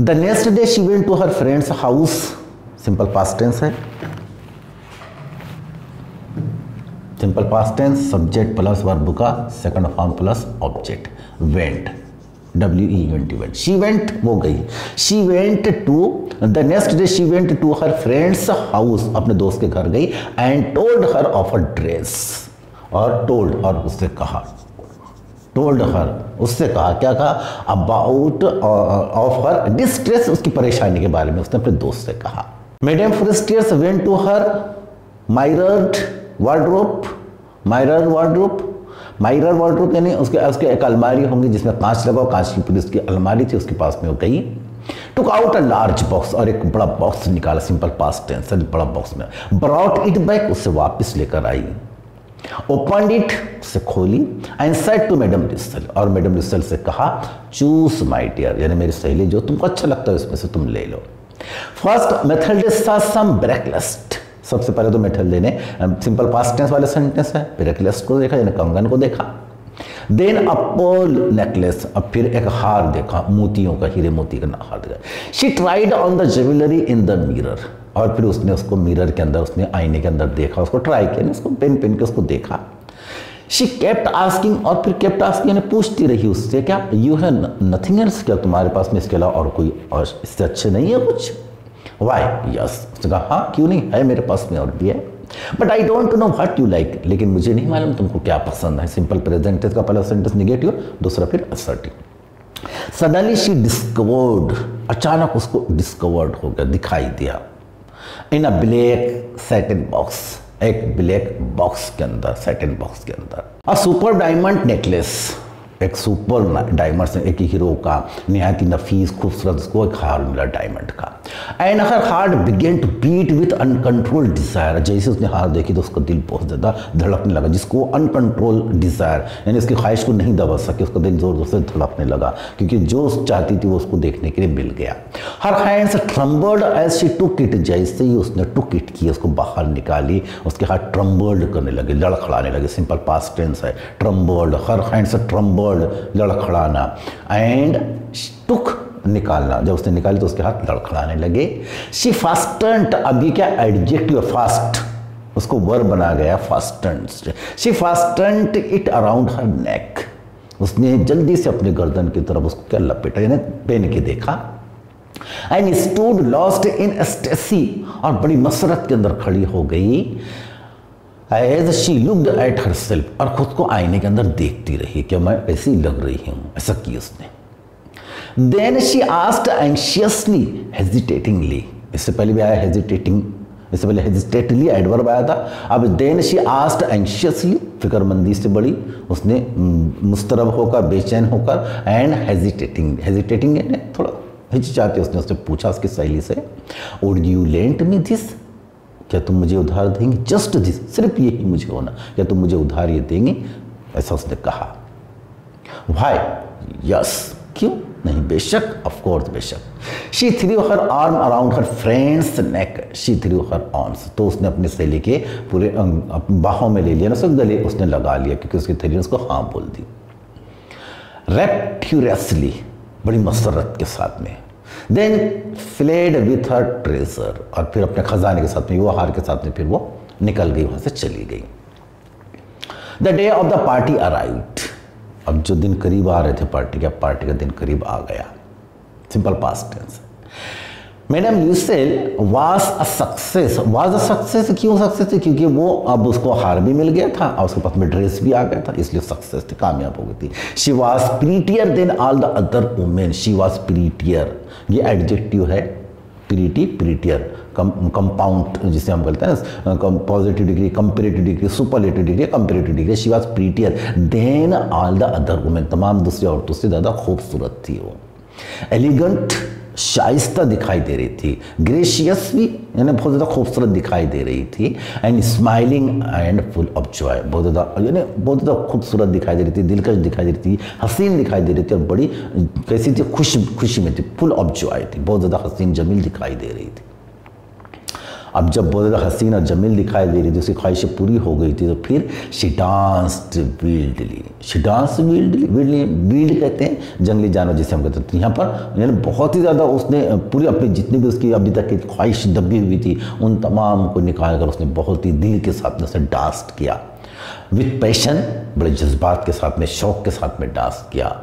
The next day she went to her friend's house simple past tense है. Simple past tense subject plus verb का second form plus object went W E went went she went वो गई. She went to the next day she went to her friend's house अपने दोस्त के घर गई and told her of a dress और told और उससे कहा. टोल्ड हर उससे कहा, क्या कहा? अबाउट ऑफ़ हर डिस्ट्रेस उसकी परेशानी के बारे में उसने अपने दोस्त से कहा। Madam Forestier's went to her mirrored wardrobe mirror wardrobe mirror wardrobe यानी उसके उसके एक अलमारी होंगी जिसमें कांच लगा कांच की पूरी उसकी अलमारी थी, उसके पास में वो गई। Took out a large box और एक बड़ा बॉक्स निकाला सिंपल पास टेंस बड़ा बॉक्स में। ब्रॉट इट बैक उससे वापस लेकर आई। ओपन इट से खोली and set to madam Loisel और मैडम रिसल से कहा चूज़ माई डियर यानी मेरी सहेली, जो तुमको अच्छा लगता है, उसमें से तुम ले लो। फ़र्स्ट मेथड सम ब्रेकलेस्ट सबसे पहले तो मेथड लेने सिंपल पास्ट टेंस वाले सेंटेंस है ब्रेकलेस्ट को देखा, यानी कंगन को देखा। देन अपोल नेकलेस अब फिर एक हार देखा, मोतियों का, हीरे मोती का हार देखा। She tried on the jewellery in the mirror और फिर उसने उसको मिरर के अंदर, उसने आईने के अंदर देखा, उसको ट्राई किया उसको पेन पेन के उसको देखा। शी केप्ट आस्किंग और फिर केप्ट आस्किंग यानी पूछती रही उससे, क्या यू है नथिंग एल्स क्या तुम्हारे पास में इसके अलावा और कोई और इससे अच्छे नहीं है कुछ? वाई यस उसने कहा हाँ क्यों नहीं? है मेरे पास में और भी है। But I don't know what you like लेकिन मुझे नहीं मालूम तुमको क्या पसंद है। सिंपल प्रेजेंट का पहला सेंटेंस निगेटिव दूसरा फिर असर्टिव सडनली शी डिस्कवर्ड अचानक उसको डिस्कवर्ड हो गया, दिखाई दिया। In a black satin box एक ब्लैक बॉक्स के अंदर सेटिन बॉक्स के अंदर। अ सुपर डायमंड नेकलेस एक सुपर डायमंड एक हीरो का नहायत ही नफीस खूबसूरत, उसको एक हार मिला डायमंड का। And her heart began to beat with uncontrolled desire जैसे उसने हार देखी तो उसका दिल बहुत ज़्यादा धड़कने लगा, जिसको अनकंट्रोल डिज़ायर यानी उसकी ख्वाहिश को नहीं दबा सके, उसका दिल ज़ोर ज़ोर से धड़कने लगा, क्योंकि जो चाहती थी वो उसको देखने के लिए मिल गया। Her hands trembled as she took it जैसे ही उसने टुक इट किया, उसको बाहर निकाली, उसके हाथ ट्रम्बर्ड करने लगे, लड़खड़ाने लगे। सिंपल पास टेंस है ट्रम्बर्ड हर हैंड्स ट्रम्बर्ड लड़खड़ाना। एंड टुक निकालना। जब उसने निकाली तो उसके हाथ लड़खड़ाने लगे। शी फास्टेंट अभी क्या एडजेक्टिव फास्ट उसको वर बना गया fastened she fastened it around her neck उसने जल्दी से अपने गर्दन की तरफ़ उसको क्या लपेटा, यानी पहन के देखा। And stood lost in ecstasy और बड़ी मसरत के अंदर खड़ी हो गई। As she looked at herself और खुद को आईने के अंदर देखती रही कि मैं ऐसी लग रही हूँ? ऐसा की उसने। Then she asked anxiously hesitatingly इससे पहले भी आया हेजिटेटिंग इससे पहले हेजिटेटली एडवर्ब आया था। अब देन शी आस्ट एंशियसली फिक्रमंदी से बड़ी, उसने मुस्तरब होकर, बेचैन होकर एंड हेजिटेटिंग हेजिटेटिंग यानी थोड़ा हिचचाते उसने उसने पूछा उसकी सहेली से would you lent me this क्या तुम मुझे उधार देंगे? जस्ट दिस सिर्फ़ यही मुझे होना। क्या तुम मुझे उधार ये देंगे? ऐसा उसने कहा। वाई यस क्यों? नहीं, बेशक ऑफकोर्स बेशक। She threw her arm around her friend's neck she threw her arms तो उसने अपने सहेली के पूरे बाहों में ले लिया ना सब गले उसने लगा लिया, क्योंकि उसकी थैली उसको हाँ बोल दी। रेप्ट्यूरसली बड़ी मसरत के साथ में। Then fled with her treasure और फिर अपने खजाने के साथ में वो हार के साथ में फिर वो निकल गई, वहाँ से चली गई। The day of the party arrived अब जो दिन करीब आ रहे थे पार्टी का पार्टी का दिन करीब आ गया। Simple past tense madam Loisel was a success was a success क्यों सक्सेस थी क्योंकि वो अब उसको हार भी मिल गया था और उसके पास में ड्रेस भी आ गया था, इसलिए सक्सेस थी, कामयाब हो गई थी। She was prettier than all the other women she was prettier ये एडजेक्टिव है प्रीटी प्रीटियर कंपाउंड जिसे हम कहते हैं positive degree comparative degree superlative degree comparative degree she was prettier than all the other women तमाम दूसरी औरतों से ज़्यादा खूबसूरत थी वो। एलिगेंट शाइस्ता दिखाई दे रही थी। ग्रेशियस भी, यानी बहुत ज़्यादा खूबसूरत दिखाई दे रही थी। And smiling and full of joy बहुत ज़्यादा, यानी बहुत ज़्यादा खूबसूरत दिखाई दे रही थी, दिलकश दिखाई दे रही थी, हसीन दिखाई दे रही थी और बड़ी कैसी थी, खुश, खुशी में थी फुल ऑफ़ जॉय थी। बहुत ज़्यादा हसीन जमील दिखाई दे रही थी। अब जब बहुत ज़्यादा हसीन और जमील दिखाई दे रही थी, उसकी ख्वाहिशें पूरी हो गई थी तो फिर she wildly she dance wildly wildly wild कहते हैं, जंगली जानवर जिसे हम कहते हैं। यहाँ पर, यानी बहुत ही ज़्यादा उसने पूरी अपनी जितनी भी उसकी अभी तक की ख्वाहिश दबी हुई थी, उन तमाम को निकाल कर उसने बहुत ही दिल के साथ में उसने डांस किया। विथ पैशन बड़े जज्बात के साथ में, शौक के साथ में डांस किया।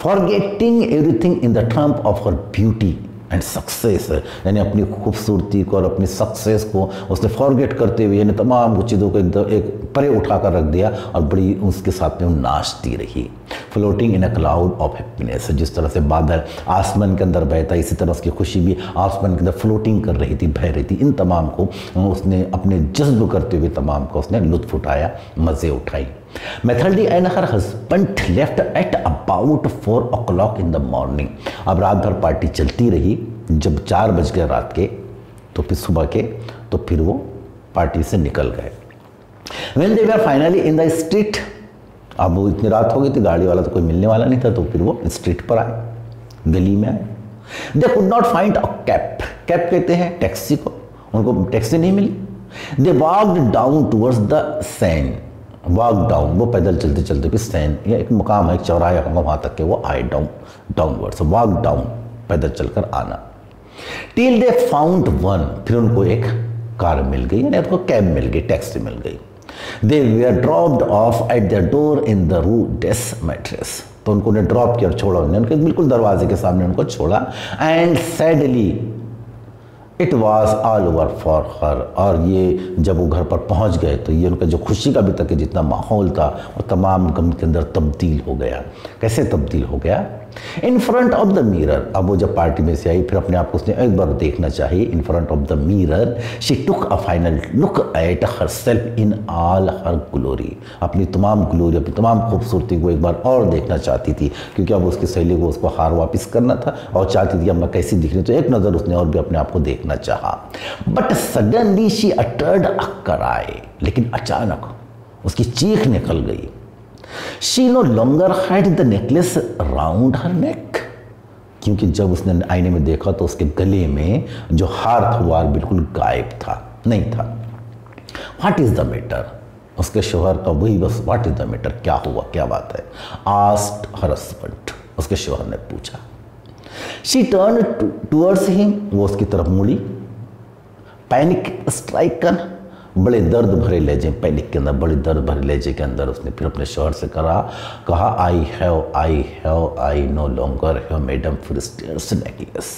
Forgetting everything in the triumph of her beauty and success यानी अपनी खूबसूरती को और अपनी सक्सेस को उसने फॉरगेट करते हुए यानी तमाम चीज़ों को एकदम एक परे उठा कर रख दिया और बड़ी उसके साथ में नाचती रही। Floating in a cloud of happiness जिस तरह से बादल आसमान के अंदर बहता, इसी तरह उसकी खुशी भी आसमान के अंदर फ्लोटिंग कर रही थी, बह रही थी। इन तमाम को उसने अपने जज्ब करते हुए तमाम को उसने लुत्फ उठाया, मज़े उठाई। Mathilde and her husband left at about four o'clock in the morning अब रात भर पार्टी चलती रही, जब चार बज गए रात के तो फिर सुबह के तो फिर वो पार्टी से निकल गए। When they were finally in the street अब वो इतनी रात हो गई थी, गाड़ी वाला तो कोई मिलने वाला नहीं था तो फिर वो स्ट्रीट पर आए, गली में आए। They could not find a cab cab कहते हैं टैक्सी को। उनको टैक्सी नहीं मिली। They walked down towards the Seine walk down वो पैदल चलते चलते भी सैन या एक मुकाम है, एक चौराहा होगा वहाँ तक के वो आए डाउन डाउनवर्ड्स वॉक डाउन पैदल चलकर आना। टिल दे फाउंड वन फिर उनको एक कार मिल गई, यानी उनको कैब मिल गई टैक्सी मिल गई। They were dropped off at the door in the rue des Martyrs तो उनको उन्हें ड्रॉप किया और छोड़ा उन्हें उनके बिल्कुल दरवाजे के सामने उनको छोड़ा। And sadly it was all over for her और ये जब वो घर पर पहुँच गए तो ये उनका जो खुशी का भी तक जितना माहौल था, वो तमाम गम के अंदर तब्दील हो गया। कैसे तब्दील हो गया? In front of the mirror अब वो जब पार्टी में से आई, फिर अपने आप को उसने एक बार देखना चाहिए in front of the mirror she took a final look at herself in all her glory अपनी तमाम ग्लोरी अपनी तमाम खूबसूरती को एक बार और देखना चाहती थी, क्योंकि अब उसकी सहेली को उसको हार वापस करना था और चाहती थी अब मैं कैसी दिख रही तो एक नज़र उसने और भी अपने आप को देखना चाहा। But suddenly she uttered a cry लेकिन अचानक उसकी चीख निकल गई। She no longer had the necklace round her neck क्योंकि जब उसने आईने में देखा तो उसके गले में जो हार था, वो हार बिल्कुल गायब था, नहीं था। वाट इज़ द मैटर उसके शोहर का वही बस व्हाट इज़ द मैटर क्या हुआ? क्या बात है? आस्ट हर हस्बैंड उसके शोहर ने पूछा। शी टर्न टूवर्ड्स हिम वो उसकी तरफ़ मुड़ी। पैनिक स्ट्राइक कर बड़े दर्द भरे लहजे पैनिक के अंदर बड़े दर्द भरे लहजे के अंदर उसने फिर अपने शोहर से करा कहा I have I have I no longer have madam Forestier's necklace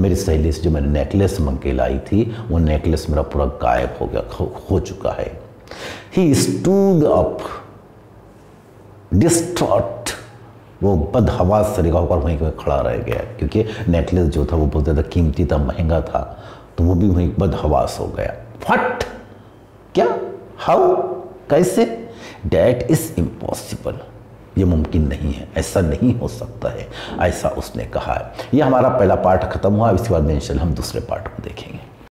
मेरी सहेली से जो मैंने नेकलेस मंग के लाई थी वो नेकलेस मेरा पूरा गायब हो गया हो, चुका है। ही स्टूड अप डिस्ट्रॉट वो बदहवास तरीका होकर वहीं पर खड़ा रह गया क्योंकि नेकलेस जो था वो बहुत ज़्यादा कीमती था महँगा था तो वो भी वहीं बदहवास हो गया। फट हाउ कैसे? डैट इज़ इम्पॉसिबल ये मुमकिन नहीं है। ऐसा नहीं हो सकता है। ऐसा उसने कहा है। ये हमारा पहला पार्ट खत्म हुआ। इसके बाद में इंशाल्लाह हम दूसरे पार्ट